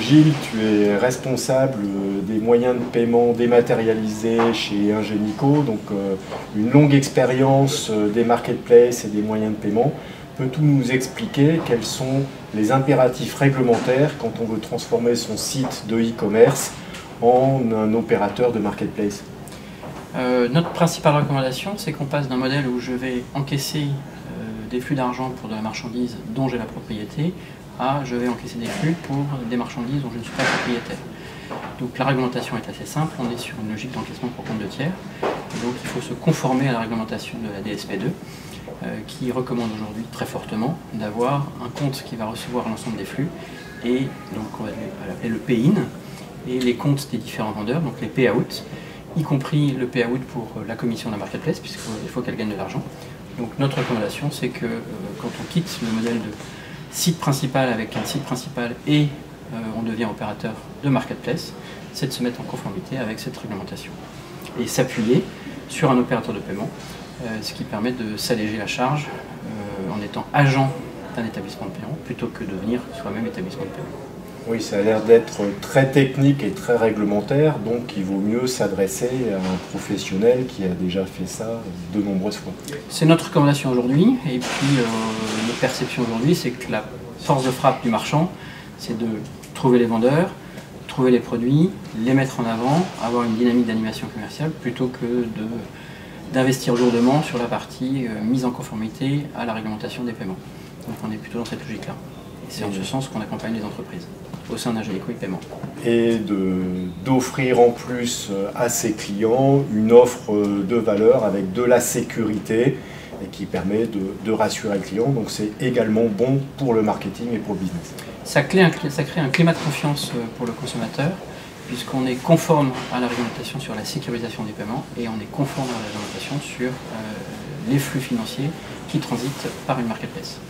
Gilles, tu es responsable des moyens de paiement dématérialisés chez Ingenico, donc une longue expérience des marketplaces et des moyens de paiement. Peux-tu nous expliquer quels sont les impératifs réglementaires quand on veut transformer son site de e-commerce en un opérateur de marketplace? Euh, Notre principale recommandation, c'est qu'on passe d'un modèle où je vais encaisser euh, des flux d'argent pour de la marchandise dont j'ai la propriété à je vais encaisser des flux pour des marchandises dont je ne suis pas propriétaire. Donc la réglementation est assez simple, on est sur une logique d'encaissement pour compte de tiers. donc il faut se conformer à la réglementation de la DSP2 euh, qui recommande aujourd'hui très fortement d'avoir un compte qui va recevoir l'ensemble des flux et donc on va l'appeler le pay-in et les comptes des différents vendeurs, donc les pay-out, y compris le pay-out pour la commission de la marketplace puisqu'il faut qu'elle gagne de l'argent. Donc notre recommandation c'est que euh, quand on quitte le modèle de site principal avec un site principal et euh, on devient opérateur de marketplace, c'est de se mettre en conformité avec cette réglementation et s'appuyer sur un opérateur de paiement euh, ce qui permet de s'alléger la charge en étant agent d'un établissement de paiement plutôt que de devenir soi-même établissement de paiement. Oui, ça a l'air d'être très technique et très réglementaire, donc il vaut mieux s'adresser à un professionnel qui a déjà fait ça de nombreuses fois. C'est notre recommandation aujourd'hui, et puis euh, notre perception aujourd'hui, c'est que la force de frappe du marchand, c'est de trouver les vendeurs, trouver les produits, les mettre en avant, avoir une dynamique d'animation commerciale, plutôt que d'investir lourdement sur la partie euh, mise en conformité à la réglementation des paiements. Donc on est plutôt dans cette logique-là. Et c'est en ce sens qu'on accompagne les entreprises au sein d'Ingenico e-paiement. Et d'offrir en plus euh, à ses clients une offre euh, de valeur avec de la sécurité et qui permet de, rassurer le client. Donc c'est également bon pour le marketing et pour le business. Ça, ça crée un climat de confiance pour le consommateur puisqu'on est conforme à la réglementation sur la sécurisation des paiements et on est conforme à la réglementation sur euh, les flux financiers qui transitent par une marketplace.